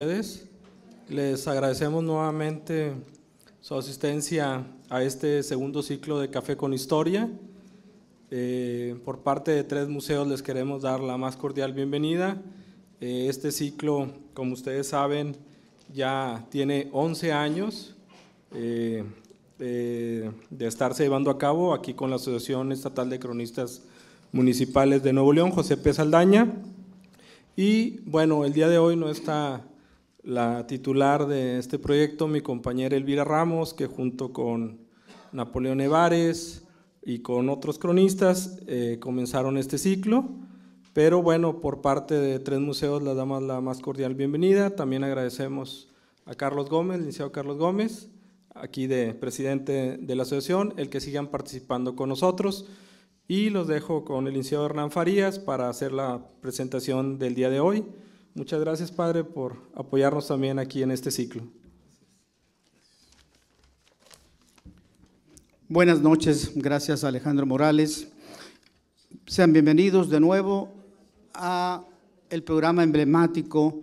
ustedes. Les agradecemos nuevamente su asistencia a este segundo ciclo de Café con Historia. Eh, por parte de tres museos les queremos dar la más cordial bienvenida. Eh, este ciclo, como ustedes saben, ya tiene 11 años eh, de estarse llevando a cabo aquí con la Asociación Estatal de Cronistas Municipales de Nuevo León, José P. Saldaña. Y bueno, el día de hoy no está la titular de este proyecto, mi compañera Elvira Ramos, que junto con Napoleón Nevares y con otros cronistas eh, comenzaron este ciclo. Pero bueno, por parte de tres museos les damos la más cordial bienvenida. También agradecemos a Carlos Gómez, licenciado Carlos Gómez, aquí de presidente de la asociación, el que sigan participando con nosotros. Y los dejo con el licenciado Hernán Farías para hacer la presentación del día de hoy. Muchas gracias, Padre, por apoyarnos también aquí en este ciclo. Buenas noches, gracias Alejandro Morales. Sean bienvenidos de nuevo a el programa emblemático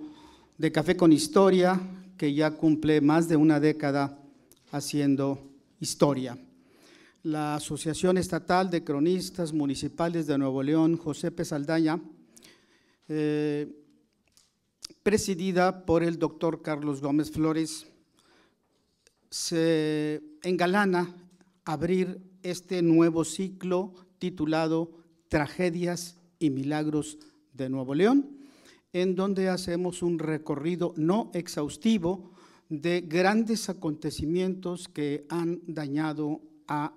de Café con Historia, que ya cumple más de una década haciendo historia. La Asociación Estatal de Cronistas Municipales de Nuevo León, José. Saldaña, eh, presidida por el doctor Carlos Gómez Flores, se engalana abrir este nuevo ciclo titulado Tragedias y Milagros de Nuevo León, en donde hacemos un recorrido no exhaustivo de grandes acontecimientos que han dañado a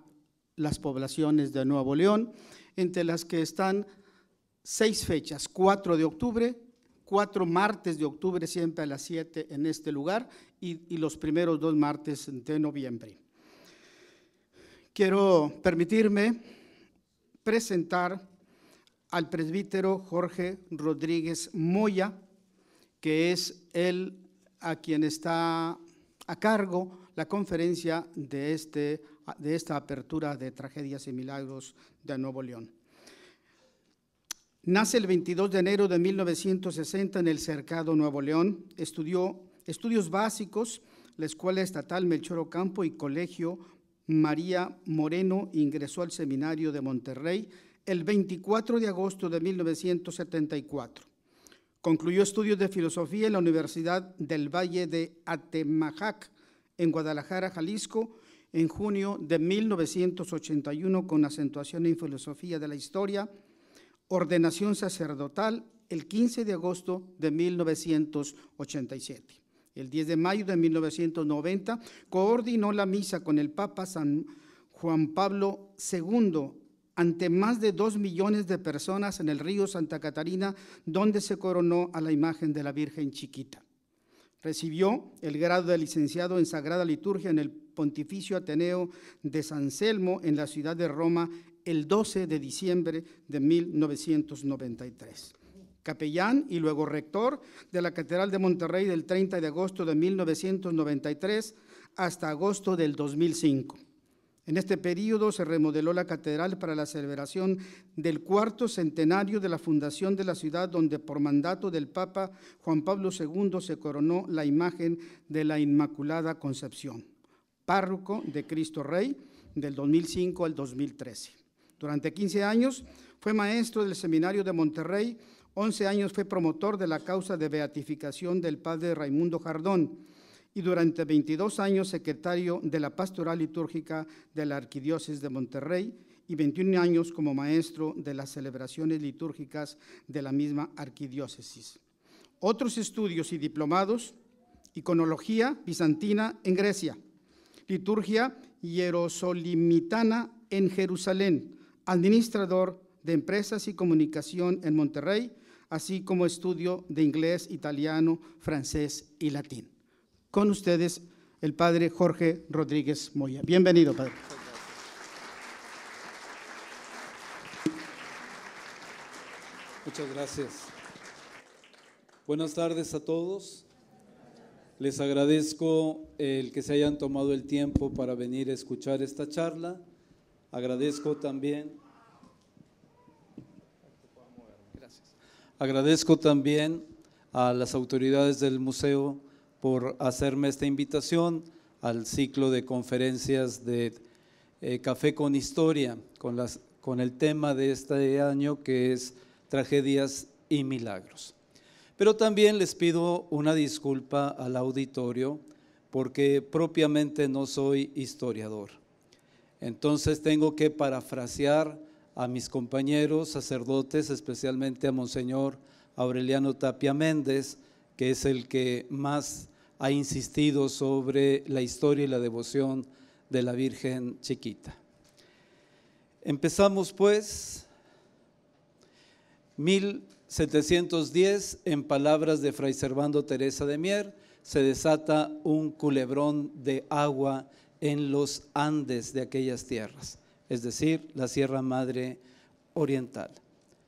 las poblaciones de Nuevo León, entre las que están seis fechas, 4 de octubre, cuatro martes de octubre, siempre a las 7 en este lugar, y, los primeros dos martes de noviembre. Quiero permitirme presentar al presbítero Jorge Rodríguez Moya, que es él a quien está a cargo la conferencia de, este, de esta apertura de tragedias y milagros de Nuevo León. Nace el 22 de enero de 1960 en el Cercado, Nuevo León. Estudió estudios básicos, la Escuela Estatal Melchor Ocampo y Colegio María Moreno. Ingresó al Seminario de Monterrey el 24 de agosto de 1974. Concluyó estudios de filosofía en la Universidad del Valle de Atemajac, en Guadalajara, Jalisco, en junio de 1981, con acentuación en filosofía de la historia ordenación sacerdotal el 15 de agosto de 1987. El 10 de mayo de 1990 coordinó la misa con el Papa San Juan Pablo II ante más de dos millones de personas en el río Santa Catarina, donde se coronó a la imagen de la Virgen Chiquita. Recibió el grado de licenciado en Sagrada Liturgia en el Pontificio Ateneo de San Selmo en la ciudad de Roma el 12 de diciembre de 1993. Capellán y luego rector de la Catedral de Monterrey del 30 de agosto de 1993 hasta agosto del 2005. En este periodo se remodeló la catedral para la celebración del cuarto centenario de la fundación de la ciudad, donde por mandato del Papa Juan Pablo II se coronó la imagen de la Inmaculada Concepción, párroco de Cristo Rey del 2005 al 2013. Durante 15 años fue maestro del Seminario de Monterrey, 11 años fue promotor de la causa de beatificación del padre Raimundo Jardón. Y durante 22 años secretario de la Pastoral Litúrgica de la Arquidiócesis de Monterrey. Y 21 años como maestro de las celebraciones litúrgicas de la misma arquidiócesis. Otros estudios y diplomados, iconología bizantina en Grecia, liturgia hierosolimitana en Jerusalén, administrador de empresas y comunicación en Monterrey, así como estudio de inglés, italiano, francés y latín. Con ustedes, el padre Jorge Rodríguez Moya. Bienvenido, padre. Muchas gracias. Buenas tardes a todos. Les agradezco el que se hayan tomado el tiempo para venir a escuchar esta charla. Agradezco también. Agradezco también a las autoridades del museo por hacerme esta invitación al ciclo de conferencias de eh, Café con Historia, con, el tema de este año que es tragedias y milagros. Pero también les pido una disculpa al auditorio porque propiamente no soy historiador. Entonces tengo que parafrasear a mis compañeros sacerdotes, especialmente a Monseñor Aureliano Tapia Méndez, que es el que más ha insistido sobre la historia y la devoción de la Virgen Chiquita. Empezamos pues 1710 en palabras de Fray Servando Teresa de Mier, se desata un culebrón de agua en los Andes de aquellas tierras, es decir, la Sierra Madre Oriental.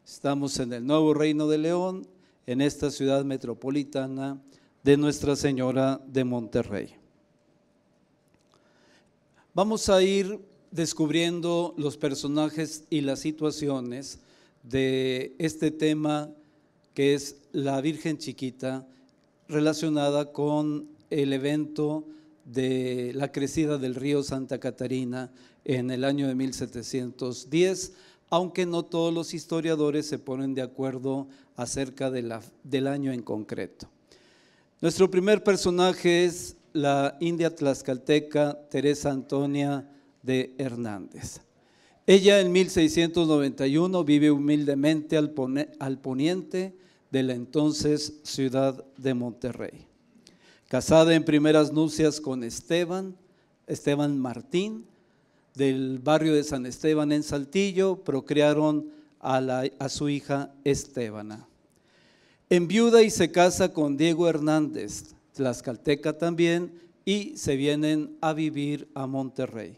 Estamos en el nuevo Reino de León, en esta ciudad metropolitana de Nuestra Señora de Monterrey. Vamos a ir descubriendo los personajes y las situaciones de este tema que es la Virgen Chiquita relacionada con el evento de la crecida del río Santa Catarina en el año de 1710, aunque no todos los historiadores se ponen de acuerdo acerca del año en concreto. Nuestro primer personaje es la india tlaxcalteca Teresa Antonia de Hernández. Ella en 1691 vive humildemente al poniente de la entonces ciudad de Monterrey. Casada en primeras nupcias con Esteban, Esteban Martín, del barrio de San Esteban en Saltillo, procrearon a, su hija Estebana. En viuda y se casa con Diego Hernández, tlaxcalteca también, y se vienen a vivir a Monterrey.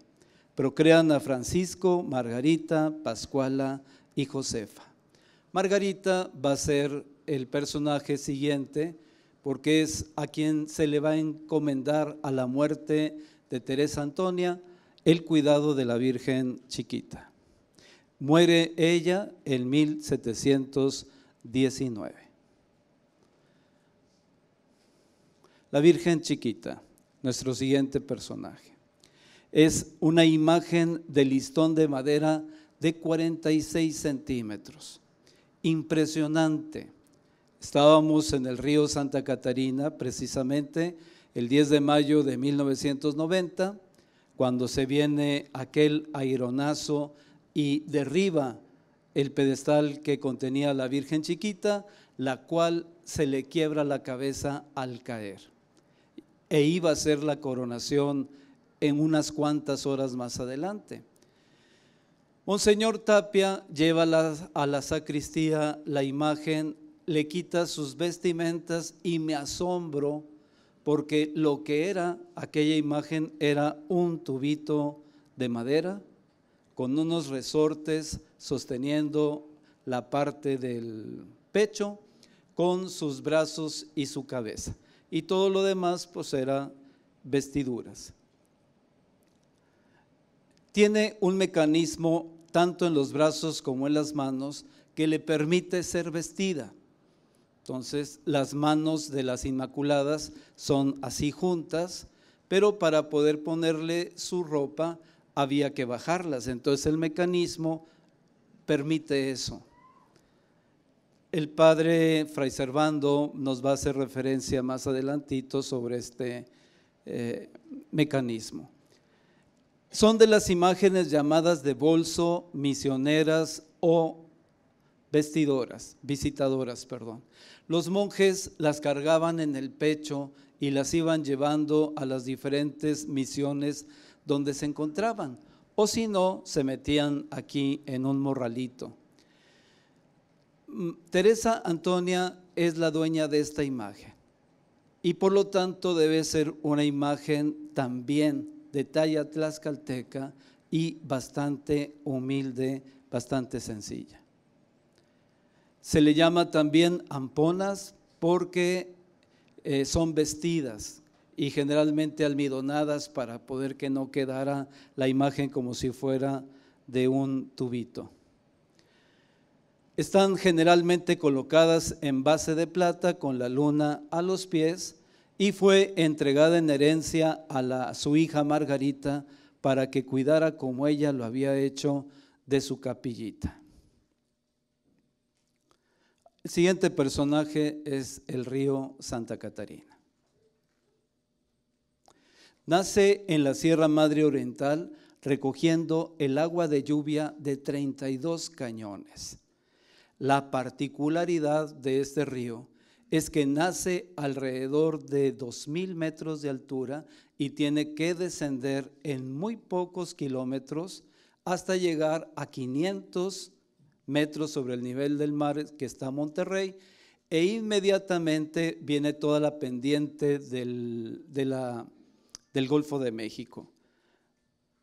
Procrean a Francisco, Margarita, Pascuala y Josefa. Margarita va a ser el personaje siguiente porque es a quien se le va a encomendar a la muerte de Teresa Antonia el cuidado de la Virgen chiquita. Muere ella en 1719. La Virgen chiquita, nuestro siguiente personaje, es una imagen de listón de madera de 46 centímetros. Impresionante Estábamos en el río Santa Catarina precisamente el 10 de mayo de 1990, cuando se viene aquel aironazo y derriba el pedestal que contenía la Virgen chiquita, la cual se le quiebra la cabeza al caer. E iba a ser la coronación en unas cuantas horas más adelante. Monseñor Tapia lleva a la sacristía la imagen le quita sus vestimentas y me asombro porque lo que era aquella imagen era un tubito de madera con unos resortes sosteniendo la parte del pecho con sus brazos y su cabeza. Y todo lo demás pues era vestiduras. Tiene un mecanismo tanto en los brazos como en las manos que le permite ser vestida. Entonces, las manos de las Inmaculadas son así juntas, pero para poder ponerle su ropa había que bajarlas. Entonces, el mecanismo permite eso. El padre Fray Servando nos va a hacer referencia más adelantito sobre este eh, mecanismo. Son de las imágenes llamadas de bolso, misioneras o vestidoras, visitadoras, perdón. Los monjes las cargaban en el pecho y las iban llevando a las diferentes misiones donde se encontraban, o si no, se metían aquí en un morralito. Mm, Teresa Antonia es la dueña de esta imagen y por lo tanto debe ser una imagen también de talla tlaxcalteca y bastante humilde, bastante sencilla. Se le llama también amponas porque eh, son vestidas y generalmente almidonadas para poder que no quedara la imagen como si fuera de un tubito. Están generalmente colocadas en base de plata con la luna a los pies y fue entregada en herencia a, su hija Margarita para que cuidara como ella lo había hecho de su capillita. El siguiente personaje es el río Santa Catarina. Nace en la Sierra Madre Oriental recogiendo el agua de lluvia de 32 cañones. La particularidad de este río es que nace alrededor de 2.000 metros de altura y tiene que descender en muy pocos kilómetros hasta llegar a 500 metros sobre el nivel del mar que está Monterrey e inmediatamente viene toda la pendiente del, del Golfo de México.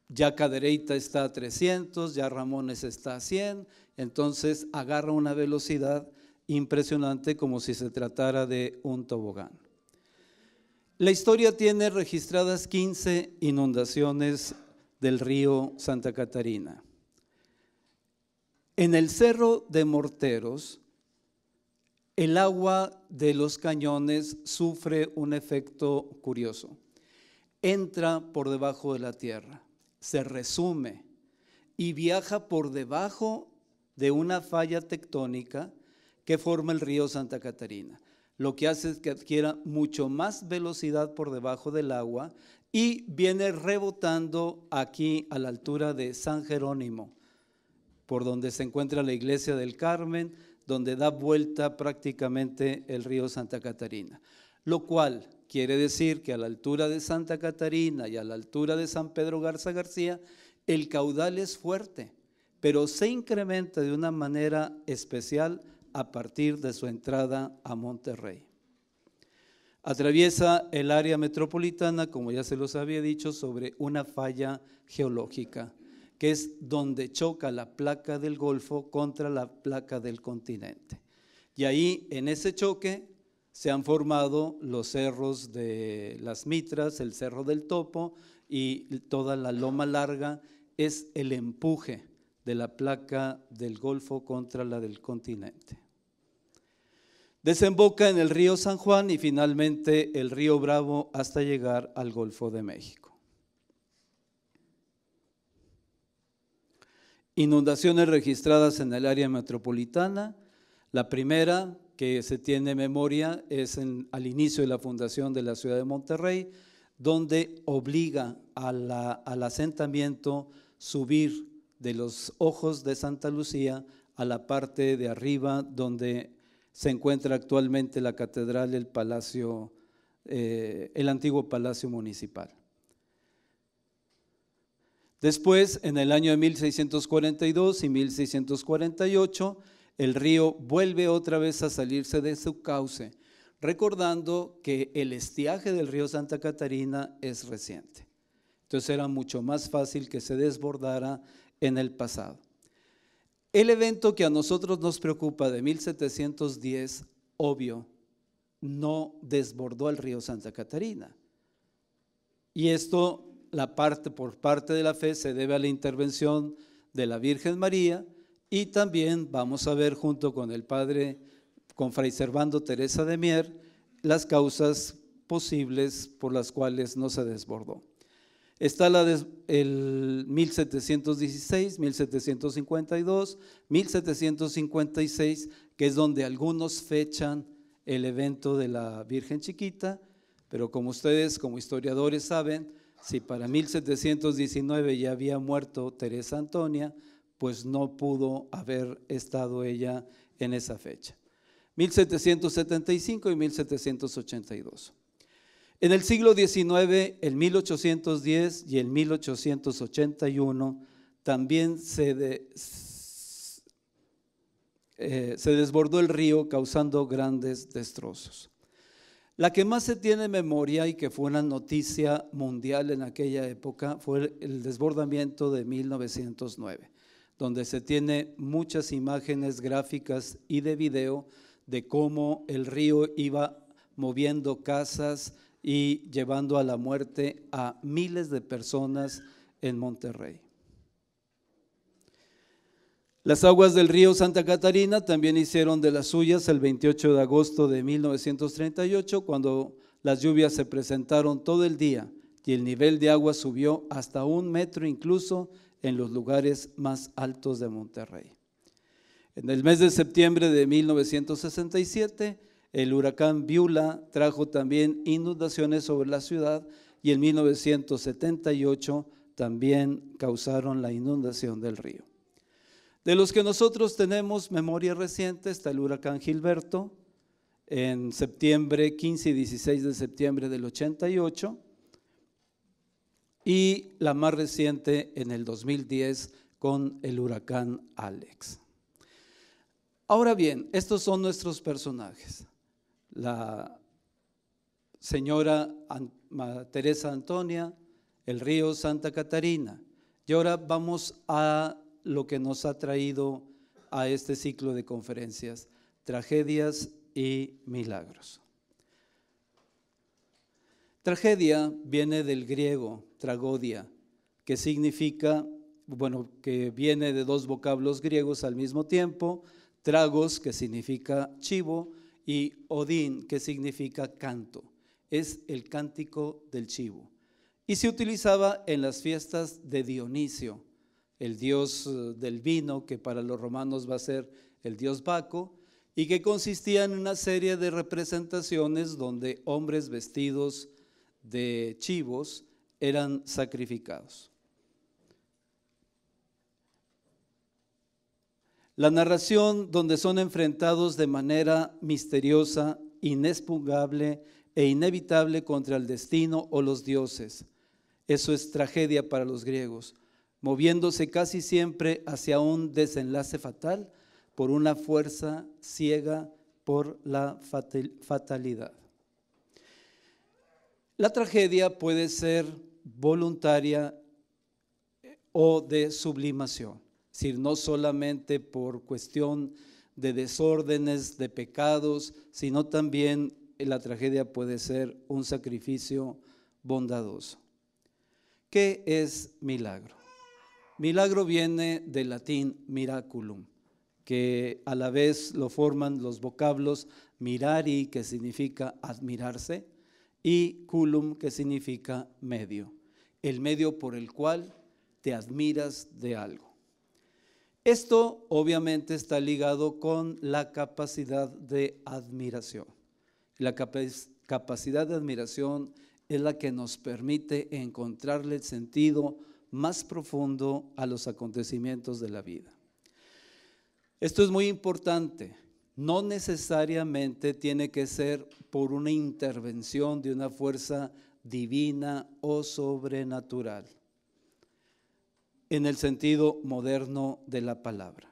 Ya Cadereyta está a 300, ya Ramones está a 100, entonces agarra una velocidad impresionante como si se tratara de un tobogán. La historia tiene registradas 15 inundaciones del río Santa Catarina. En el cerro de Morteros, el agua de los cañones sufre un efecto curioso. Entra por debajo de la tierra, se resume y viaja por debajo de una falla tectónica que forma el río Santa Catarina. Lo que hace es que adquiera mucho más velocidad por debajo del agua y viene rebotando aquí a la altura de San Jerónimo, por donde se encuentra la iglesia del Carmen, donde da vuelta prácticamente el río Santa Catarina. Lo cual quiere decir que a la altura de Santa Catarina y a la altura de San Pedro Garza García, el caudal es fuerte, pero se incrementa de una manera especial a partir de su entrada a Monterrey. Atraviesa el área metropolitana, como ya se los había dicho, sobre una falla geológica, que es donde choca la placa del Golfo contra la placa del continente. Y ahí, en ese choque, se han formado los cerros de las Mitras, el Cerro del Topo y toda la loma larga, es el empuje de la placa del Golfo contra la del continente. Desemboca en el río San Juan y finalmente el río Bravo hasta llegar al Golfo de México. Inundaciones registradas en el área metropolitana. La primera que se tiene memoria es al inicio de la fundación de la ciudad de Monterrey, donde obliga al asentamiento subir de los ojos de Santa Lucía a la parte de arriba donde se encuentra actualmente la catedral, el palacio, eh, el antiguo palacio municipal. Después, en el año de 1642 y 1648, el río vuelve otra vez a salirse de su cauce, recordando que el estiaje del río Santa Catarina es reciente. Entonces era mucho más fácil que se desbordara en el pasado. El evento que a nosotros nos preocupa de 1710, obvio, no desbordó al río Santa Catarina. Y esto, la parte por parte de la fe, se debe a la intervención de la Virgen María y también vamos a ver junto con el Padre, con Fray Servando Teresa de Mier, las causas posibles por las cuales no se desbordó. Está la el 1716, 1752, 1756, que es donde algunos fechan el evento de la Virgen Chiquita, pero como ustedes como historiadores saben, si para 1719 ya había muerto Teresa Antonia, pues no pudo haber estado ella en esa fecha. 1775 y 1782. En el siglo XIX, el 1810 y el 1881, también se, eh, se desbordó el río causando grandes destrozos. La que más se tiene en memoria y que fue una noticia mundial en aquella época fue el desbordamiento de 1909, donde se tiene muchas imágenes gráficas y de video de cómo el río iba moviendo casas, y llevando a la muerte a miles de personas en Monterrey. Las aguas del río Santa Catarina también hicieron de las suyas el 28 de agosto de 1938, cuando las lluvias se presentaron todo el día y el nivel de agua subió hasta un metro incluso en los lugares más altos de Monterrey. En el mes de septiembre de 1967, el huracán Viula trajo también inundaciones sobre la ciudad y en 1978 también causaron la inundación del río. De los que nosotros tenemos memoria reciente está el huracán Gilberto en septiembre, 15 y 16 de septiembre del 88 y la más reciente en el 2010 con el huracán Alex. Ahora bien, estos son nuestros personajes. La señora Teresa Antonia, el río Santa Catarina. Y ahora vamos a lo que nos ha traído a este ciclo de conferencias, tragedias y milagros. Tragedia viene del griego tragodia, que significa, bueno, que viene de dos vocablos griegos al mismo tiempo, tragos, que significa chivo, y odín, que significa canto. Es el cántico del chivo. Y se utilizaba en las fiestas de Dionisio, el dios eh, del vino, que para los romanos va a ser el dios Baco, y que consistía en una serie de representaciones donde hombres vestidos de chivos eran sacrificados. La narración donde son enfrentados de manera misteriosa, inexpugnable e inevitable contra el destino o los dioses. Eso es tragedia para los griegos, moviéndose casi siempre hacia un desenlace fatal por una fuerza ciega por la fatalidad. La tragedia puede ser voluntaria o de sublimación, es decir, no solamente por cuestión de desórdenes, de pecados, sino también la tragedia puede ser un sacrificio bondadoso. ¿Qué es milagro? Milagro viene del latín miraculum, que a la vez lo forman los vocablos mirari, que significa admirarse, y culum, que significa medio, el medio por el cual te admiras de algo. Esto obviamente está ligado con la capacidad de admiración. La capacidad de admiración es la que nos permite encontrarle el sentido más profundo a los acontecimientos de la vida. Esto es muy importante. No necesariamente tiene que ser por una intervención de una fuerza divina o sobrenatural, en el sentido moderno de la palabra.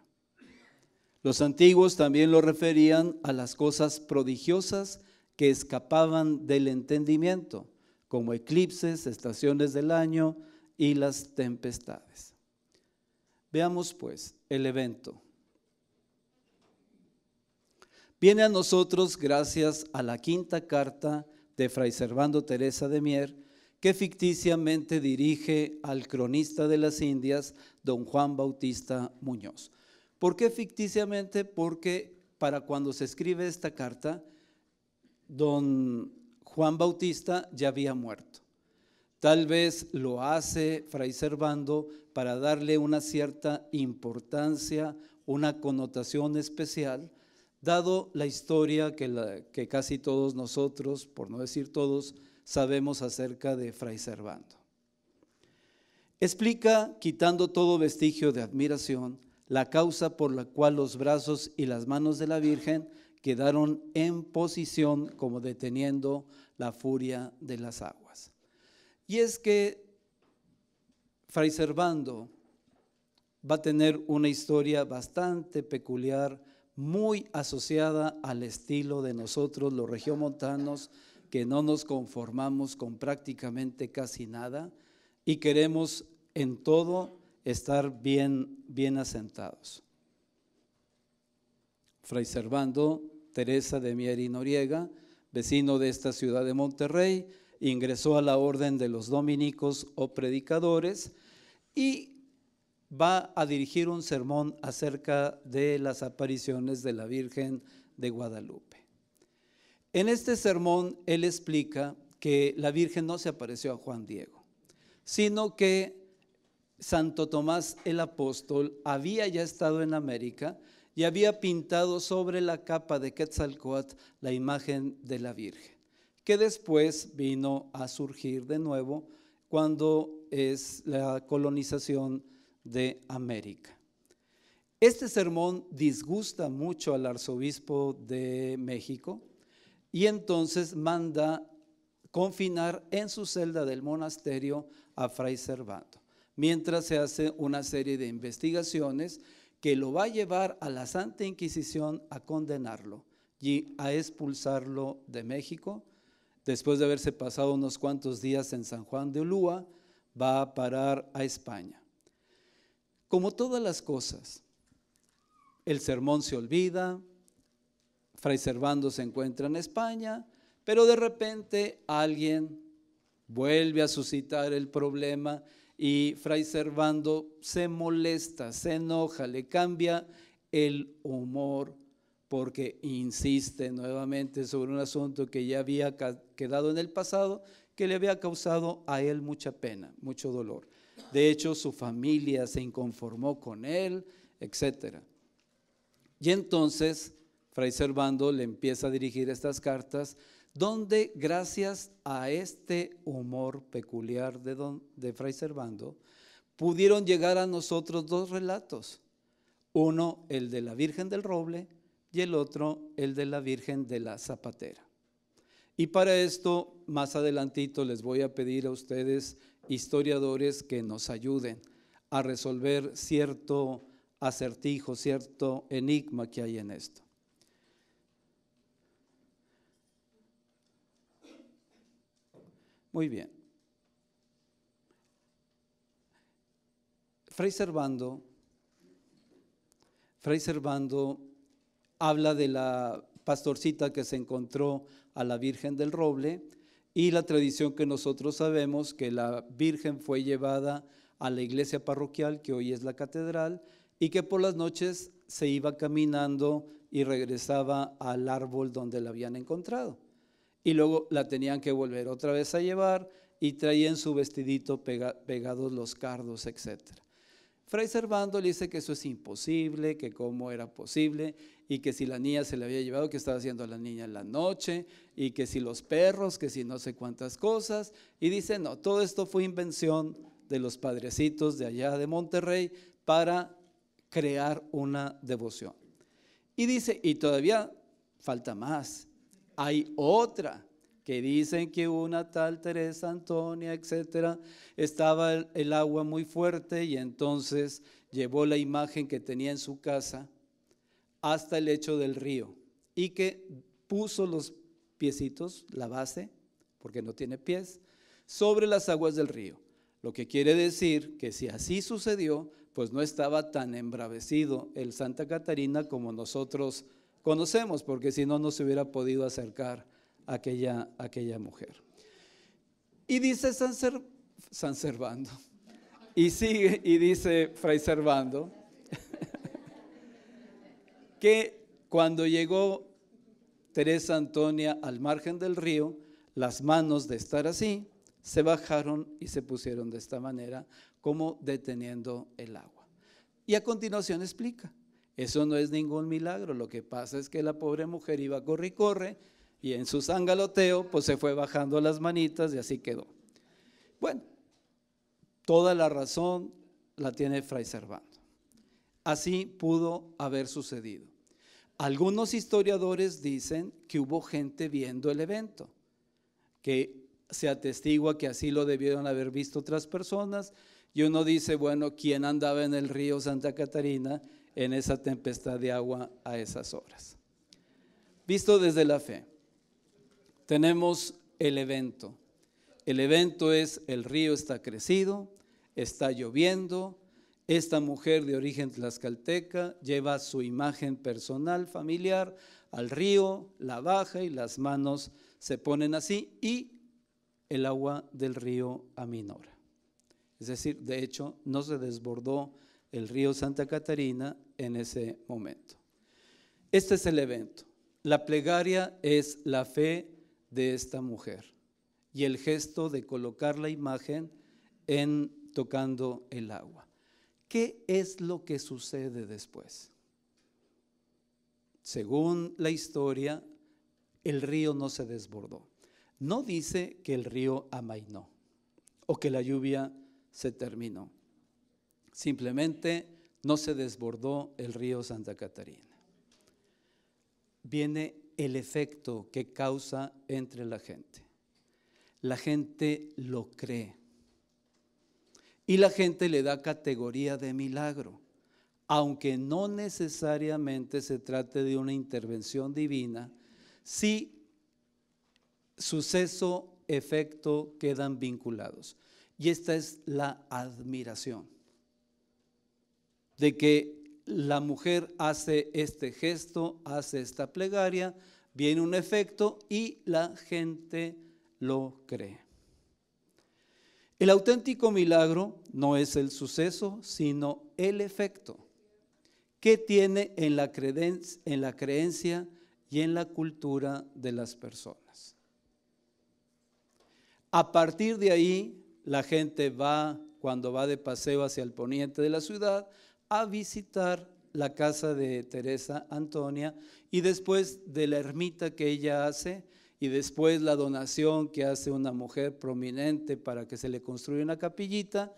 Los antiguos también lo referían a las cosas prodigiosas que escapaban del entendimiento, como eclipses, estaciones del año, y las tempestades. Veamos pues el evento. Viene a nosotros gracias a la quinta carta de Fray Servando Teresa de Mier, que ficticiamente dirige al cronista de las Indias, don Juan Bautista Muñoz. ¿Por qué ficticiamente? Porque para cuando se escribe esta carta, don Juan Bautista ya había muerto. Tal vez lo hace Fray Servando para darle una cierta importancia, una connotación especial, dado la historia que, que casi todos nosotros, por no decir todos, sabemos acerca de Fray Servando. Explica, quitando todo vestigio de admiración, la causa por la cual los brazos y las manos de la Virgen quedaron en posición como deteniendo la furia de las aguas. Y es que Fray Servando va a tener una historia bastante peculiar, muy asociada al estilo de nosotros los regiomontanos, que no nos conformamos con prácticamente casi nada y queremos en todo estar bien, bien asentados. Fray Servando, Teresa de Mier y Noriega, vecino de esta ciudad de Monterrey, ingresó a la orden de los dominicos o predicadores y va a dirigir un sermón acerca de las apariciones de la Virgen de Guadalupe. En este sermón él explica que la Virgen no se apareció a Juan Diego, sino que Santo Tomás el apóstol había ya estado en América y había pintado sobre la capa de Quetzalcoatl la imagen de la Virgen, que después vino a surgir de nuevo cuando es la colonización de América. Este sermón disgusta mucho al arzobispo de México y entonces manda confinar en su celda del monasterio a Fray Servando, mientras se hace una serie de investigaciones que lo va a llevar a la Santa Inquisición a condenarlo y a expulsarlo de México. Después de haberse pasado unos cuantos días en San Juan de Ulúa, va a parar a España. Como todas las cosas, el sermón se olvida, Fray Servando se encuentra en España, pero de repente alguien vuelve a suscitar el problema y Fray Servando se molesta, se enoja, le cambia el humor porque insiste nuevamente sobre un asunto que ya había quedado en el pasado, que le había causado a él mucha pena, mucho dolor. De hecho, su familia se inconformó con él, etc. Y entonces Fray Servando le empieza a dirigir estas cartas donde gracias a este humor peculiar de, don, de Fray Servando, pudieron llegar a nosotros dos relatos. Uno, el de la Virgen del Roble, y el otro, el de la Virgen de la Zapatera. Y para esto, más adelantito, les voy a pedir a ustedes, historiadores, que nos ayuden a resolver cierto acertijo, cierto enigma que hay en esto. Muy bien. Fray Servando, Fray Servando habla de la pastorcita que se encontró a la Virgen del Roble y la tradición que nosotros sabemos que la Virgen fue llevada a la iglesia parroquial, que hoy es la catedral, y que por las noches se iba caminando y regresaba al árbol donde la habían encontrado y luego la tenían que volver otra vez a llevar y traían su vestidito pegados los cardos, etc. Fray Servando le dice que eso es imposible, que cómo era posible y que si la niña se le había llevado, que estaba haciendo la niña en la noche y que si los perros, que si no sé cuántas cosas. Y dice, no, todo esto fue invención de los padrecitos de allá de Monterrey para crear una devoción. Y dice, y todavía falta más. Hay otra que dicen que una tal Teresa Antonia, etcétera, estaba el, agua muy fuerte y entonces llevó la imagen que tenía en su casa hasta el lecho del río y que puso los piecitos, la base, porque no tiene pies, sobre las aguas del río. Lo que quiere decir que si así sucedió, pues no estaba tan embravecido el Santa Catarina como nosotros conocemos, porque si no, no se hubiera podido acercar aquella, aquella mujer. Y dice San, San Servando, y sigue, y dice Fray Servando, que cuando llegó Teresa Antonia al margen del río, las manos de estar así se bajaron y se pusieron de esta manera, como deteniendo el agua. Y a continuación explica, eso no es ningún milagro. Lo que pasa es que la pobre mujer iba corre y corre y en su sangaloteo pues se fue bajando las manitas y así quedó. Bueno, toda la razón la tiene Fray Servando. Así pudo haber sucedido. Algunos historiadores dicen que hubo gente viendo el evento, que se atestigua que así lo debieron haber visto otras personas. Y uno dice, bueno, ¿quién andaba en el río Santa Catarina en esa tempestad de agua a esas horas. Visto desde la fe, tenemos el evento. El evento es el río está crecido, está lloviendo, esta mujer de origen tlaxcalteca lleva su imagen personal, familiar, al río, la baja y las manos se ponen así y el agua del río aminora. Es decir, de hecho, no se desbordó el río Santa Catarina en ese momento. Este es el evento. La plegaria es la fe de esta mujer y el gesto de colocar la imagen en tocando el agua. ¿Qué es lo que sucede después? Según la historia, el río no se desbordó. No dice que el río amainó o que la lluvia se terminó. Simplemente no se desbordó el río Santa Catarina. Viene el efecto que causa entre la gente. La gente lo cree. Y la gente le da categoría de milagro, aunque no necesariamente se trate de una intervención divina, sí suceso, efecto quedan vinculados. Y esta es la admiración de que la mujer hace este gesto, hace esta plegaria, viene un efecto y la gente lo cree. El auténtico milagro no es el suceso, sino el efecto que tiene en la, creencia, en la creencia y en la cultura de las personas. A partir de ahí, la gente va, cuando va de paseo hacia el poniente de la ciudad, a visitar la casa de Teresa Antonia y después de la ermita que ella hace y después la donación que hace una mujer prominente para que se le construya una capillita.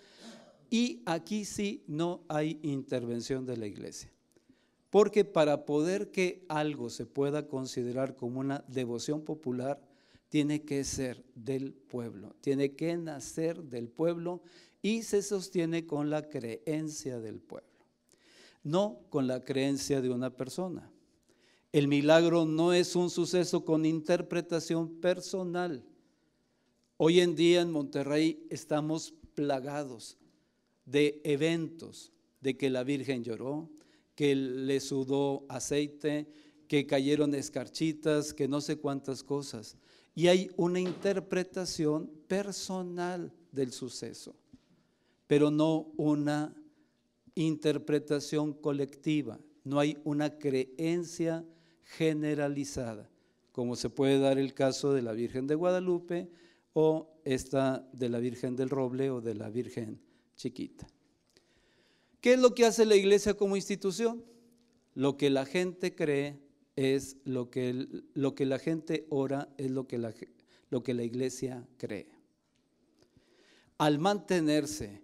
Y aquí sí no hay intervención de la iglesia. Porque para poder que algo se pueda considerar como una devoción popular, tiene que ser del pueblo, tiene que nacer del pueblo y se sostiene con la creencia del pueblo no con la creencia de una persona. El milagro no es un suceso con interpretación personal. Hoy en día en Monterrey estamos plagados de eventos, de que la Virgen lloró, que le sudó aceite, que cayeron escarchitas, que no sé cuántas cosas. Y hay una interpretación personal del suceso, pero no una interpretación colectiva, no hay una creencia generalizada, como se puede dar el caso de la Virgen de Guadalupe o esta de la Virgen del Roble o de la Virgen chiquita. ¿Qué es lo que hace la iglesia como institución? Lo que la gente cree es lo que, lo que la gente ora, es lo que lo que la iglesia cree. Al mantenerse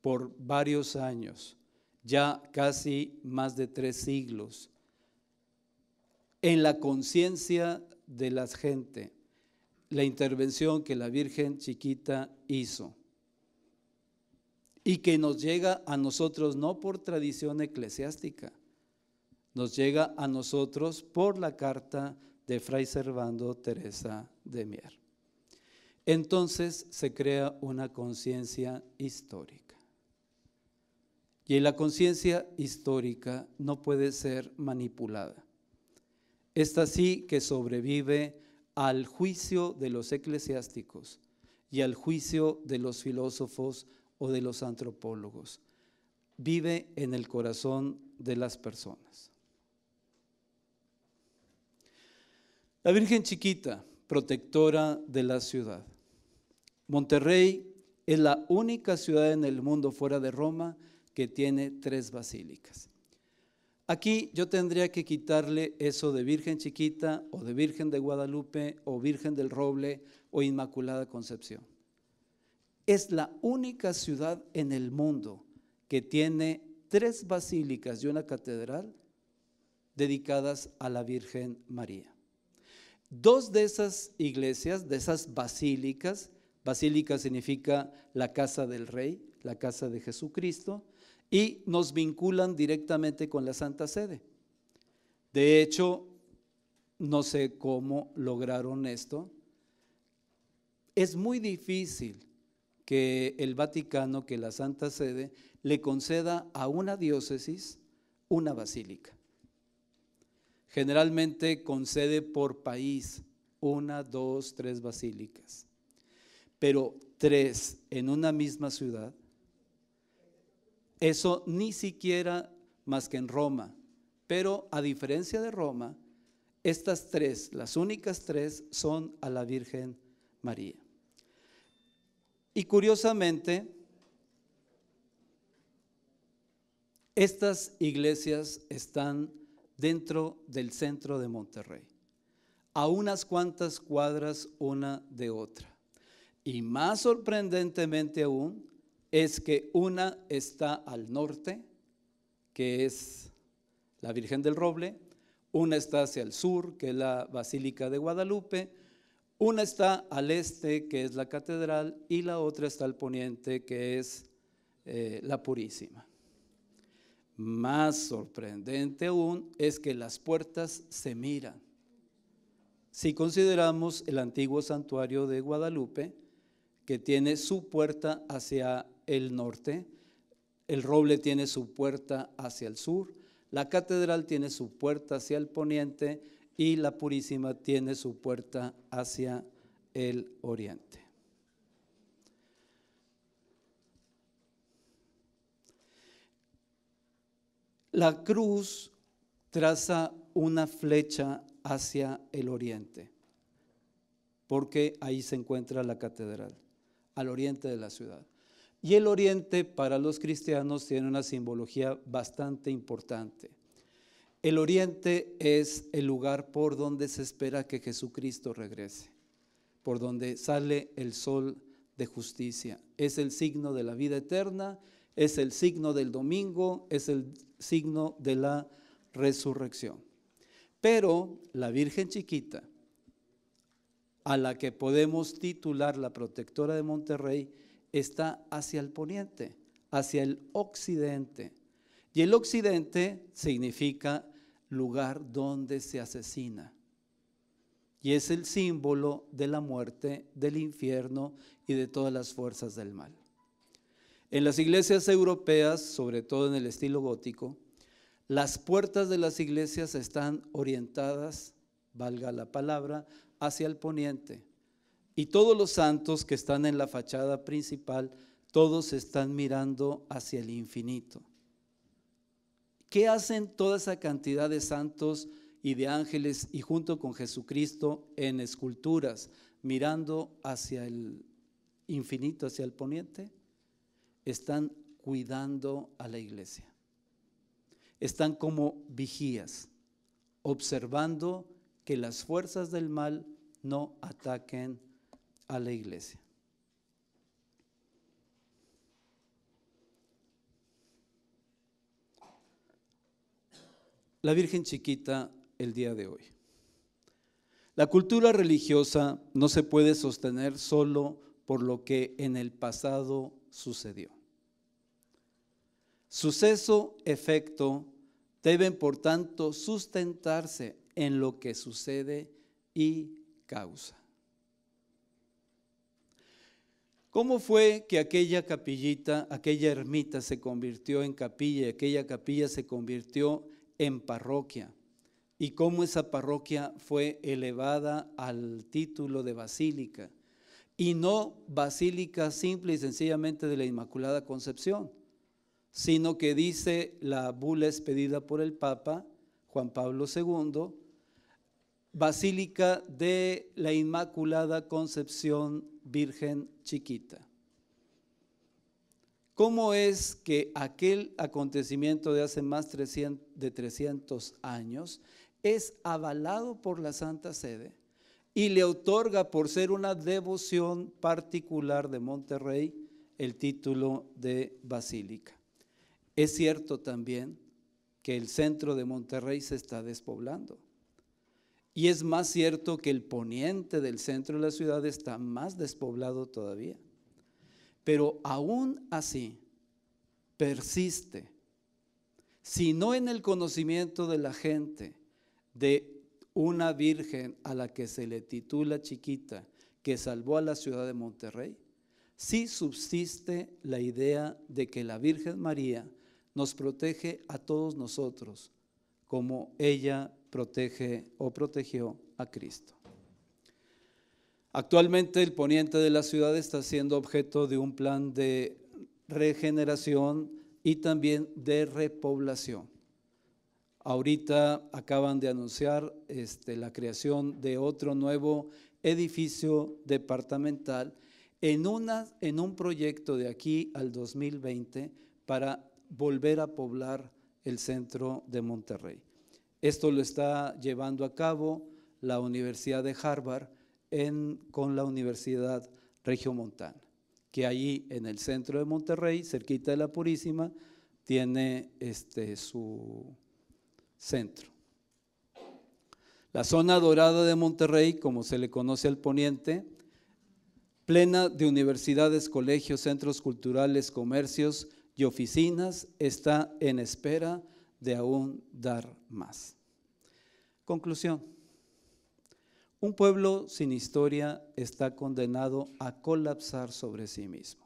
por varios años ya casi más de tres siglos, en la conciencia de la gente, la intervención que la Virgen chiquita hizo y que nos llega a nosotros no por tradición eclesiástica, nos llega a nosotros por la carta de Fray Servando Teresa de Mier. Entonces se crea una conciencia histórica. Y la conciencia histórica no puede ser manipulada. Esta sí que sobrevive al juicio de los eclesiásticos y al juicio de los filósofos o de los antropólogos. Vive en el corazón de las personas. La Virgen Chiquita, protectora de la ciudad. Monterrey es la única ciudad en el mundo fuera de Roma que tiene tres basílicas. Aquí yo tendría que quitarle eso de Virgen Chiquita o de Virgen de Guadalupe o Virgen del Roble o Inmaculada Concepción. Es la única ciudad en el mundo que tiene tres basílicas y una catedral dedicadas a la Virgen María. Dos de esas iglesias, de esas basílicas, basílica significa la casa del rey, la casa de Jesucristo, y nos vinculan directamente con la Santa Sede. De hecho, no sé cómo lograron esto. Es muy difícil que el Vaticano, que la Santa Sede, le conceda a una diócesis una basílica. Generalmente concede por país una, dos, tres basílicas. Pero tres en una misma ciudad Eso ni siquiera más que en Roma. Pero a diferencia de Roma, estas tres, las únicas tres, son a la Virgen María. Y curiosamente, estas iglesias están dentro del centro de Monterrey, a unas cuantas cuadras una de otra. Y más sorprendentemente aún es que una está al norte, que es la Virgen del Roble, una está hacia el sur, que es la Basílica de Guadalupe, una está al este, que es la catedral, y la otra está al poniente, que es eh, la Purísima. Más sorprendente aún es que las puertas se miran. Si consideramos el antiguo santuario de Guadalupe, que tiene su puerta hacia el norte, el roble tiene su puerta hacia el sur, la catedral tiene su puerta hacia el poniente y la Purísima tiene su puerta hacia el oriente. La cruz traza una flecha hacia el oriente, porque ahí se encuentra la catedral, al oriente de la ciudad. Y el oriente para los cristianos tiene una simbología bastante importante. El oriente es el lugar por donde se espera que Jesucristo regrese, por donde sale el sol de justicia. Es el signo de la vida eterna, es el signo del domingo, es el signo de la resurrección. Pero la Virgen chiquita, a la que podemos titular la protectora de Monterrey, está hacia el poniente, hacia el occidente. Y el occidente significa lugar donde se asesina. Y es el símbolo de la muerte, del infierno y de todas las fuerzas del mal. En las iglesias europeas, sobre todo en el estilo gótico, las puertas de las iglesias están orientadas, valga la palabra, hacia el poniente. Y todos los santos que están en la fachada principal, todos están mirando hacia el infinito. ¿Qué hacen toda esa cantidad de santos y de ángeles y junto con Jesucristo en esculturas, mirando hacia el infinito, hacia el poniente? Están cuidando a la iglesia. Están como vigías, observando que las fuerzas del mal no ataquen a la iglesia. La Virgen chiquita el día de hoy. La cultura religiosa no se puede sostener solo por lo que en el pasado sucedió. Suceso, efecto, deben por tanto sustentarse en lo que sucede y causa. ¿Cómo fue que aquella capillita, aquella ermita se convirtió en capilla, aquella capilla se convirtió en parroquia? ¿Y cómo esa parroquia fue elevada al título de basílica? Y no basílica simple y sencillamente de la Inmaculada Concepción, sino que dice la bula expedida por el Papa Juan Pablo II, Basílica de la Inmaculada Concepción Virgen Chiquita. ¿Cómo es que aquel acontecimiento de hace más de 300 años es avalado por la Santa Sede y le otorga por ser una devoción particular de Monterrey el título de basílica? Es cierto también que el centro de Monterrey se está despoblando. Y es más cierto que el poniente del centro de la ciudad está más despoblado todavía. Pero aún así persiste, si no en el conocimiento de la gente, de una virgen a la que se le titula chiquita, que salvó a la ciudad de Monterrey, sí subsiste la idea de que la Virgen María nos protege a todos nosotros, como ella protege o protegió a Cristo. Actualmente el poniente de la ciudad está siendo objeto de un plan de regeneración, y también de repoblación. Ahorita acaban de anunciar este, la creación de otro nuevo edificio departamental en, una, en un proyecto de aquí al 2020 para volver a poblar el centro de Monterrey. Esto lo está llevando a cabo la Universidad de Harvard con la Universidad Regiomontana, que ahí en el centro de Monterrey, cerquita de la Purísima, tiene este, su centro. La zona dorada de Monterrey, como se le conoce al poniente, plena de universidades, colegios, centros culturales, comercios y oficinas, está en espera de aún dar más. Conclusión. Un pueblo sin historia está condenado a colapsar sobre sí mismo.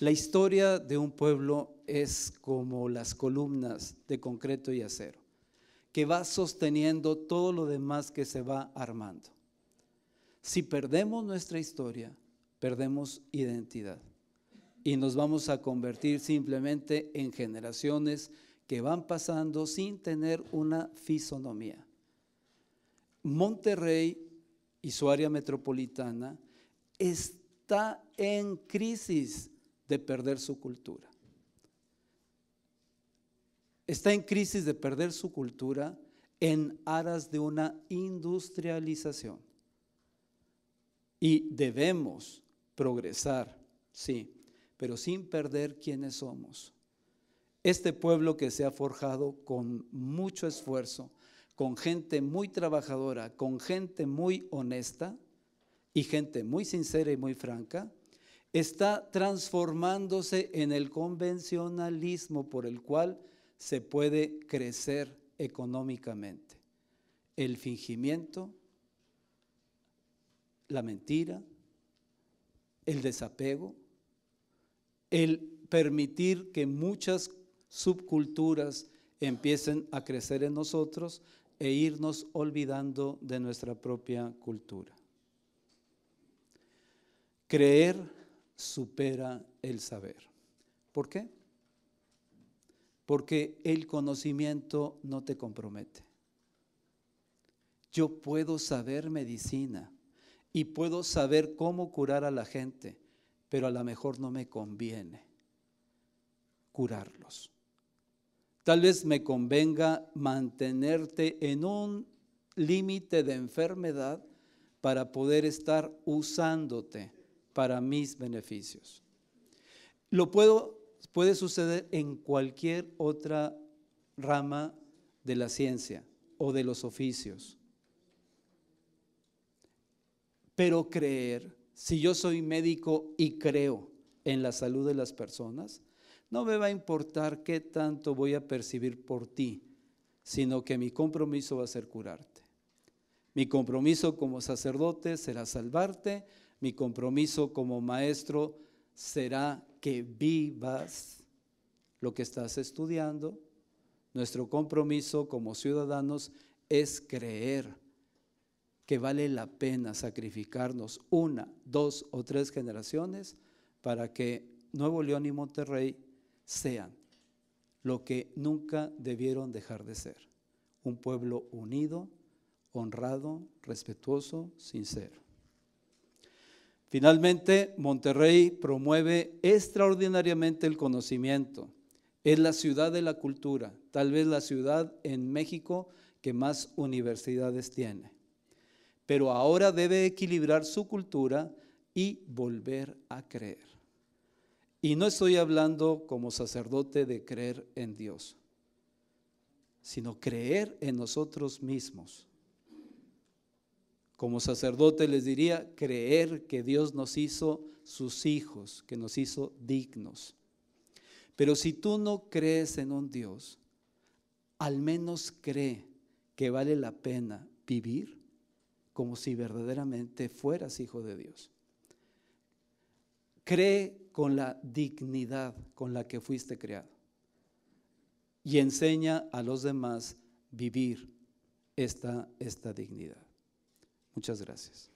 La historia de un pueblo es como las columnas de concreto y acero, que va sosteniendo todo lo demás que se va armando. Si perdemos nuestra historia, perdemos identidad y nos vamos a convertir simplemente en generaciones que van pasando sin tener una fisonomía. Monterrey y su área metropolitana está en crisis de perder su cultura. Está en crisis de perder su cultura en aras de una industrialización. Y debemos progresar, sí, pero sin perder quiénes somos. Este pueblo que se ha forjado con mucho esfuerzo, con gente muy trabajadora, con gente muy honesta y gente muy sincera y muy franca, está transformándose en el convencionalismo por el cual se puede crecer económicamente. El fingimiento, la mentira, el desapego, el permitir que muchas subculturas empiecen a crecer en nosotros e irnos olvidando de nuestra propia cultura. Creer supera el saber. ¿Por qué? Porque el conocimiento no te compromete. Yo puedo saber medicina y puedo saber cómo curar a la gente, pero a lo mejor no me conviene curarlos. Tal vez me convenga mantenerte en un límite de enfermedad para poder estar usándote para mis beneficios. Lo puedo, puede suceder en cualquier otra rama de la ciencia o de los oficios. Pero creer, si yo soy médico y creo en la salud de las personas, no me va a importar qué tanto voy a percibir por ti, sino que mi compromiso va a ser curarte. Mi compromiso como sacerdote será salvarte, mi compromiso como maestro será que vivas lo que estás estudiando. Nuestro compromiso como ciudadanos es creer que vale la pena sacrificarnos una, dos o tres generaciones para que Nuevo León y Monterrey sean lo que nunca debieron dejar de ser. Un pueblo unido, honrado, respetuoso, sincero. Finalmente, Monterrey promueve extraordinariamente el conocimiento. Es la ciudad de la cultura, tal vez la ciudad en México que más universidades tiene. Pero ahora debe equilibrar su cultura y volver a creer. Y no estoy hablando como sacerdote de creer en Dios, sino creer en nosotros mismos. Como sacerdote les diría, creer que Dios nos hizo sus hijos, que nos hizo dignos. Pero si tú no crees en un Dios, al menos cree que vale la pena vivir como si verdaderamente fueras hijo de Dios. Cree con la dignidad con la que fuiste creado. Y enseña a los demás vivir esta, esta dignidad. Muchas gracias.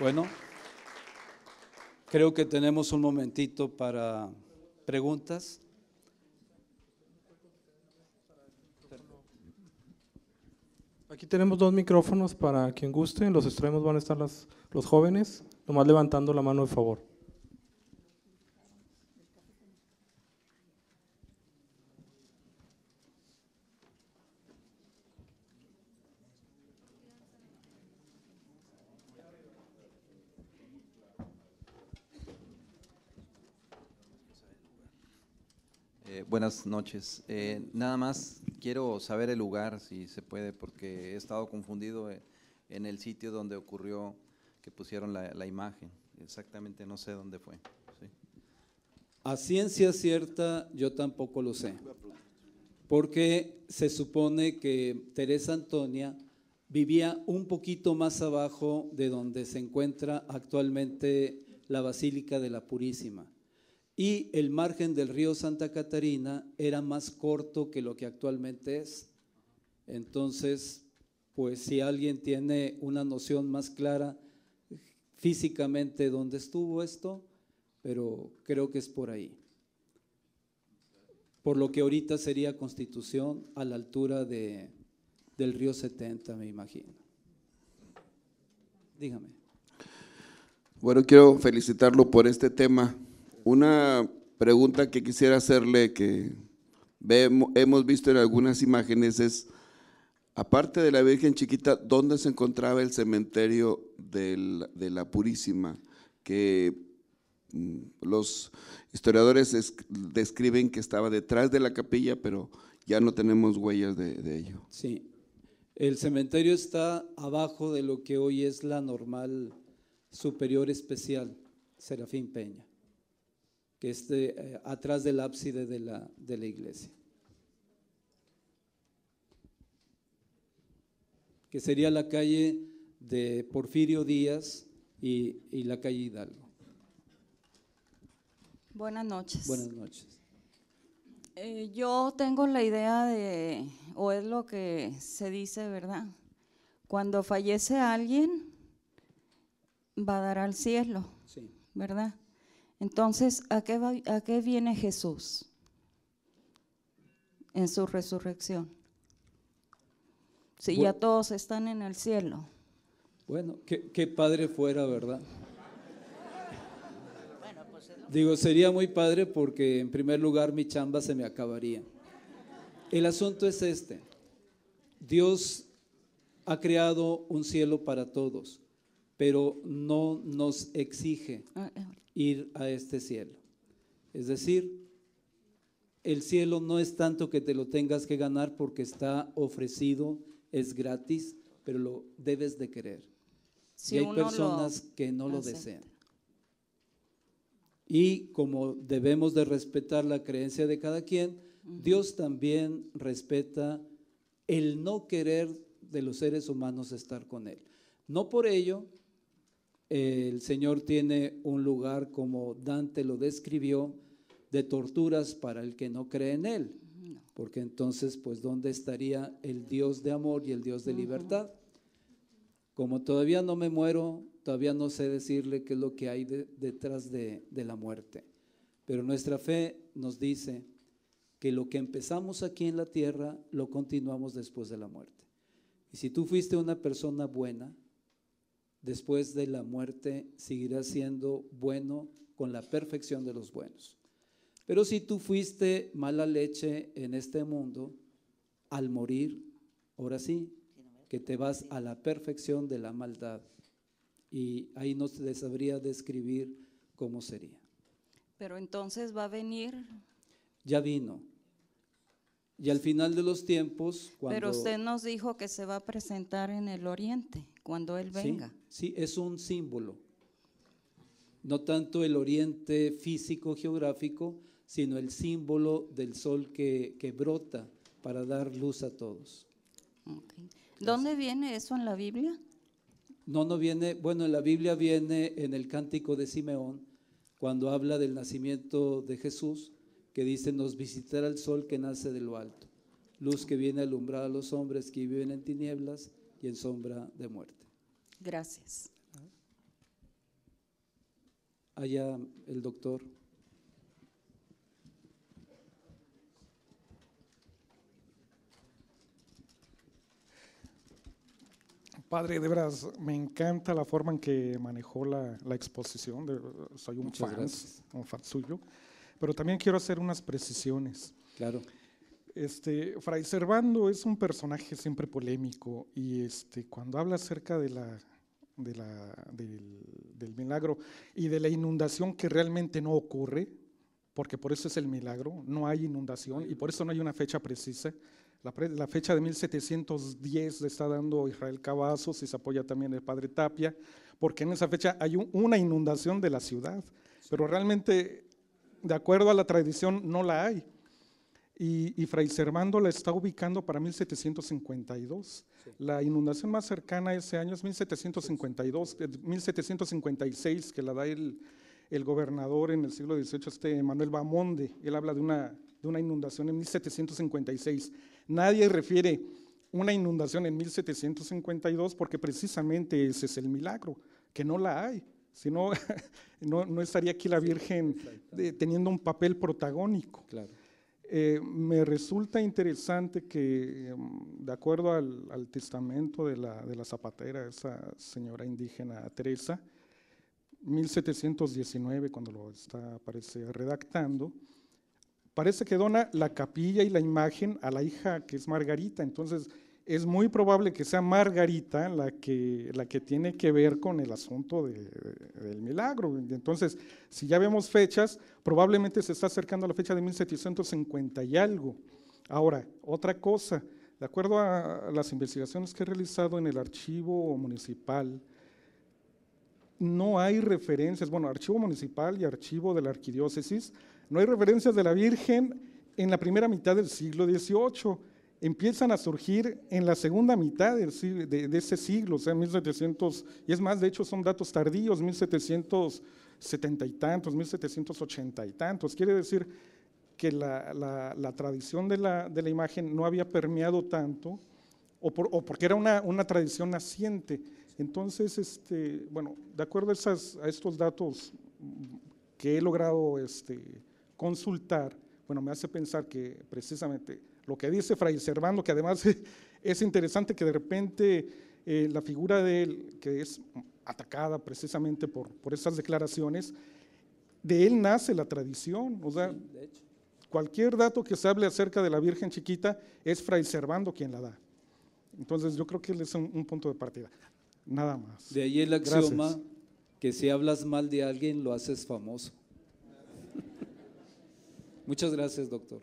Bueno creo que tenemos un momentito para preguntas. Aquí tenemos dos micrófonos para quien guste. En los extremos van a estar las, los jóvenes, nomás levantando la mano de favor. Eh, buenas noches. Eh, nada más quiero saber el lugar, si se puede, porque he estado confundido eh, en el sitio donde ocurrió que pusieron la, la imagen. Exactamente no sé dónde fue. Sí. A ciencia cierta, yo tampoco lo sé. Porque se supone que Teresa Antonia vivía un poquito más abajo de donde se encuentra actualmente la Basílica de la Purísima. Y el margen del río Santa Catarina era más corto que lo que actualmente es. Entonces, pues si alguien tiene una noción más clara físicamente dónde estuvo esto, pero creo que es por ahí. Por lo que ahorita sería Constitución a la altura de, del río 70, me imagino. Dígame. Bueno, quiero felicitarlo por este tema. Una pregunta que quisiera hacerle que hemos visto en algunas imágenes es, aparte de la Virgen Chiquita, ¿dónde se encontraba el cementerio de la Purísima? Que mm, los historiadores es- describen que estaba detrás de la capilla, pero ya no tenemos huellas de, de ello. Sí, el cementerio está abajo de lo que hoy es la normal superior especial, Serafín Peña, que es de, eh, atrás del ábside de la, de la iglesia. Que sería la calle de Porfirio Díaz y, y la calle Hidalgo. Buenas noches. Buenas noches. Eh, yo tengo la idea de, o es lo que se dice, ¿verdad? Cuando fallece alguien, va a dar al cielo, Sí. ¿verdad? Entonces, ¿a qué, va- a qué viene Jesús en su resurrección? Si ya todos están en el cielo. Bueno, qué, qué padre fuera, ¿verdad? Digo, sería muy padre porque en primer lugar mi chamba se me acabaría. El asunto es este. Dios ha creado un cielo para todos, pero no nos exige Ah, eh, ir a este cielo. Es decir, el cielo no es tanto que te lo tengas que ganar porque está ofrecido, es gratis, pero lo debes de querer. Si y hay personas que no lo desean. Y como debemos de respetar la creencia de cada quien, Dios también respeta el no querer de los seres humanos estar con Él. No por ello el Señor tiene un lugar como Dante lo describió de torturas para el que no cree en Él, porque entonces pues ¿dónde estaría el Dios de amor y el Dios de libertad? Como todavía no me muero, todavía no sé decirle qué es lo que hay de- detrás de, de la muerte. Pero nuestra fe nos dice que lo que empezamos aquí en la tierra lo continuamos después de la muerte. Y si tú fuiste una persona buena, después de la muerte seguirás siendo bueno con la perfección de los buenos. Pero si tú fuiste mala leche en este mundo, al morir, ahora sí, que te vas a la perfección de la maldad. Y ahí no se sabría describir cómo sería. Pero entonces va a venir, Ya vino. Y al final de los tiempos, cuando... pero usted nos dijo que se va a presentar en el oriente cuando él venga. Sí, es un símbolo. No tanto el oriente físico geográfico, sino el símbolo del sol que, que brota para dar luz a todos. ¿Dónde viene eso en la Biblia? No, no viene, bueno, en la Biblia viene en el cántico de Simeón, cuando habla del nacimiento de Jesús, que dice, nos visitará el sol que nace de lo alto, luz que viene a alumbrar a los hombres que viven en tinieblas y en sombra de muerte. Gracias. allá el doctor. Padre, de veras, me encanta la forma en que manejó la, la exposición. de- soy un Muchas fan, gracias. un fan suyo. Pero también quiero hacer unas precisiones. Claro. Este, Fray Servando es un personaje siempre polémico y este, cuando habla acerca de la, de la- del, milagro y de la inundación que realmente no ocurre, porque por eso es el milagro, no hay inundación y por eso no hay una fecha precisa. La, fecha de 1710 le está dando Israel Cavazos y se apoya también el padre Tapia, porque en esa fecha hay un- una inundación de la ciudad, pero realmente, de acuerdo a la tradición, no la hay. Y, y Fray Servando la está ubicando para 1752. La inundación más cercana a ese año es 1752, eh, 1756, que la da el, el gobernador en el siglo XVIII, este Manuel Bamonde. Él habla de una, de una inundación en 1756. Nadie refiere una inundación en 1752 porque precisamente ese es el milagro, que no la hay. Si no, no, no estaría aquí la Virgen eh, teniendo un papel protagónico. Claro. Eh, me resulta interesante que, em, de acuerdo al, al testamento de la, de la zapatera, esa señora indígena Teresa, 1719, cuando lo está, parece, redactando, parece que dona la capilla y la imagen a la hija que es Margarita. Entonces, es muy probable que sea Margarita la que, la que tiene que ver con el asunto de- de- del milagro. Entonces, si ya vemos fechas, probablemente se está acercando a la fecha de 1750 y algo. Ahora, otra cosa, de acuerdo a las investigaciones que he realizado en el archivo municipal, no hay referencias, bueno, archivo municipal y archivo de la arquidiócesis, no hay referencias de la Virgen en la primera mitad del siglo XVIII. Empiezan a surgir en la segunda mitad de, de ese siglo, o sea, 1700, y es más, de hecho son datos tardíos, 1770 y tantos, 1780 y tantos. Quiere decir que la, la- la tradición de la, de la imagen no había permeado tanto, o, por- o porque era una, una tradición naciente. Entonces, este, bueno, de acuerdo a, esas- a estos datos que he logrado este, consultar, bueno, me hace pensar que precisamente lo que dice Fray Servando, que además es interesante que de repente eh, la figura de él, que es atacada precisamente por, por esas declaraciones, de él nace la tradición, o sea, De hecho. cualquier dato que se hable acerca de la Virgen chiquita es Fray Servando quien la da. Entonces yo creo que él es un, un punto de partida. Nada más. De ahí el Gracias. axioma que si hablas mal de alguien lo haces famoso. Muchas gracias, doctor.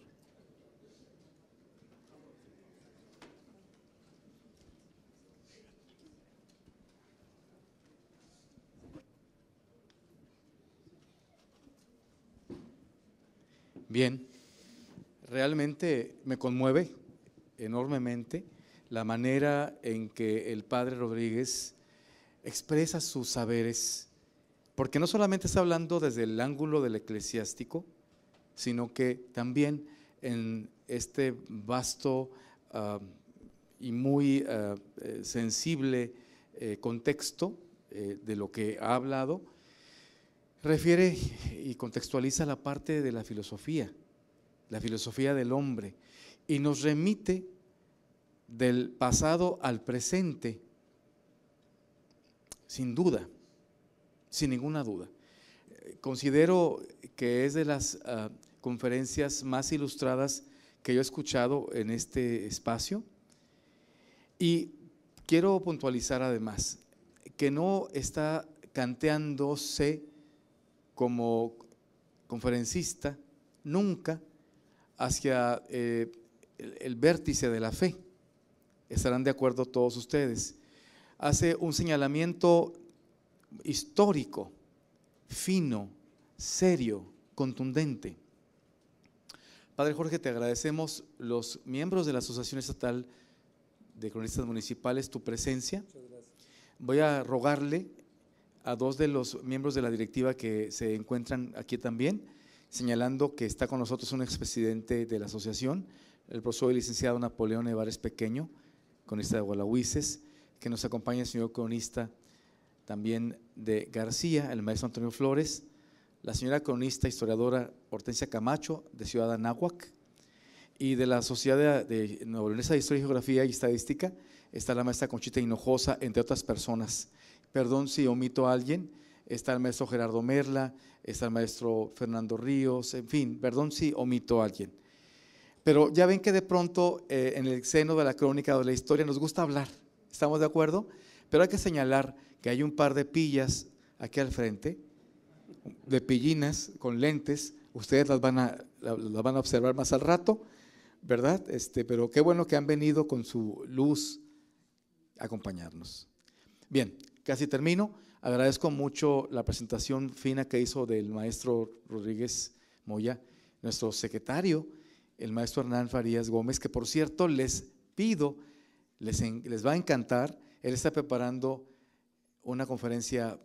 Bien, realmente me conmueve enormemente la manera en que el padre Rodríguez expresa sus saberes, porque no solamente está hablando desde el ángulo del eclesiástico, sino que también en este vasto ah, y muy ah, eh, sensible eh, contexto eh, de lo que ha hablado, refiere y contextualiza la parte de la filosofía, la filosofía del hombre, y nos remite del pasado al presente, sin duda, sin ninguna duda. Considero que es de las ah, conferencias más ilustradas que yo he escuchado en este espacio y quiero puntualizar además que no está canteándose como conferencista nunca hacia eh, el, el vértice de la fe. Estarán de acuerdo todos ustedes. Hace un señalamiento histórico, fino, serio, contundente. Padre Jorge, te agradecemos los miembros de la Asociación Estatal de Cronistas Municipales tu presencia. Voy a rogarle a dos de los miembros de la directiva que se encuentran aquí también, señalando que está con nosotros un expresidente de la asociación, el profesor y licenciado Napoleón Nevares Pequeño, cronista de Gualahuises, que nos acompaña el señor cronista también de García, el maestro Antonio Flores, la señora cronista historiadora Hortensia Camacho, de Ciudad Anáhuac, y de la Sociedad de, de Nueva Leonesa de Historia, Geografía y Estadística está la maestra Conchita Hinojosa, entre otras personas. Perdón si omito a alguien, está el maestro Gerardo Merla, está el maestro Fernando Ríos, en fin, perdón si omito a alguien. Pero ya ven que de pronto eh, en el seno de la crónica de la historia nos gusta hablar, ¿estamos de acuerdo? Pero hay que señalar que hay un par de pillas aquí al frente, de pillinas con lentes, ustedes las van a, las van a observar más al rato, ¿verdad? Este, pero qué bueno que han venido con su luz a acompañarnos. Bien, casi termino. Agradezco mucho la presentación fina que hizo del maestro Rodríguez Moya, nuestro secretario, el maestro Hernán Farías Gómez, que por cierto les pido, les, va a encantar, él está preparando una conferencia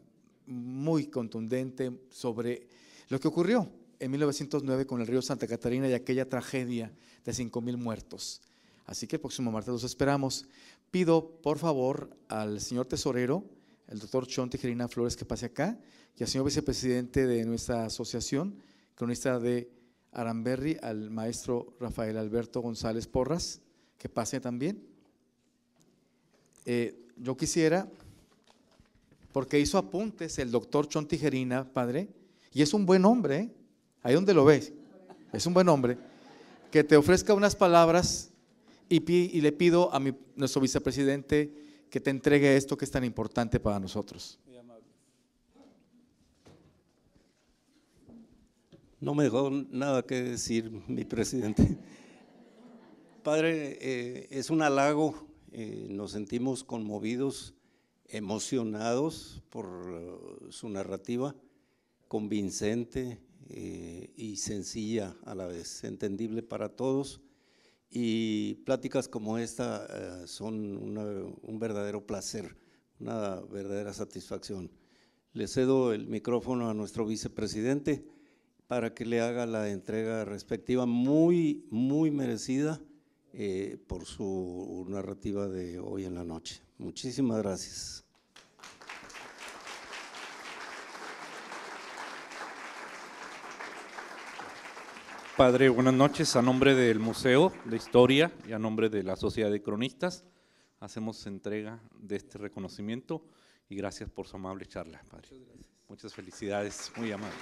muy contundente sobre lo que ocurrió en 1909 con el río Santa Catarina y aquella tragedia de 5 mil muertos. Así que el próximo martes los esperamos. Pido, por favor, al señor tesorero, el doctor Chon Tijerina Flores, que pase acá, y al señor vicepresidente de nuestra asociación, cronista de Aramberri, al maestro Rafael Alberto González Porras, que pase también. Eh, yo quisiera, porque hizo apuntes el doctor Chon Tijerina, padre, y es un buen hombre, ¿eh? ahí donde lo ves, es un buen hombre, que te ofrezca unas palabras y, le pido a nuestro vicepresidente que te entregue esto que es tan importante para nosotros. No me dejó nada que decir mi presidente. Padre, eh, es un halago, eh, nos sentimos conmovidos, emocionados por uh, su narrativa, convincente eh, y sencilla a la vez, entendible para todos. Y pláticas como esta eh, son un verdadero placer, una verdadera satisfacción. Le cedo el micrófono a nuestro vicepresidente para que le haga la entrega respectiva muy, muy merecida eh, por su narrativa de hoy en la noche. Muchísimas gracias. Padre, buenas noches. A nombre del Museo de Historia y a nombre de la Sociedad de Cronistas, hacemos entrega de este reconocimiento y gracias por su amable charla, Padre. Muchas, Muchas felicidades, muy amable.